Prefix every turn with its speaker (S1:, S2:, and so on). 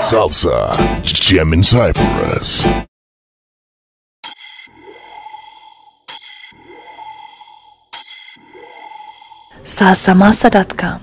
S1: Salsa, Gem and Cypress.
S2: salsamasa.com